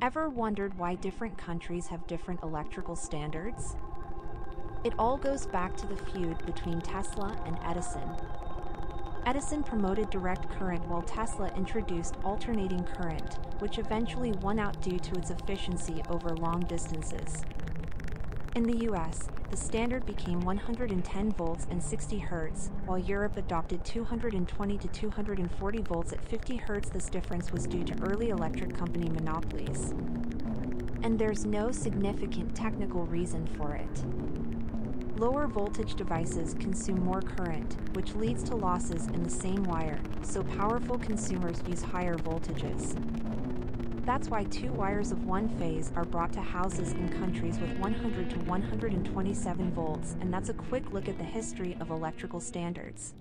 Ever wondered why different countries have different electrical standards? It all goes back to the feud between Tesla and Edison. Edison promoted direct current while Tesla introduced alternating current, which eventually won out due to its efficiency over long distances. In the US, the standard became 110 volts and 60 Hz, while Europe adopted 220 to 240 volts at 50 Hz. This difference was due to early electric company monopolies. And there's no significant technical reason for it. Lower voltage devices consume more current, which leads to losses in the same wire, so powerful consumers use higher voltages. That's why two wires of one phase are brought to houses in countries with 100 to 127 volts and that's a quick look at the history of electrical standards.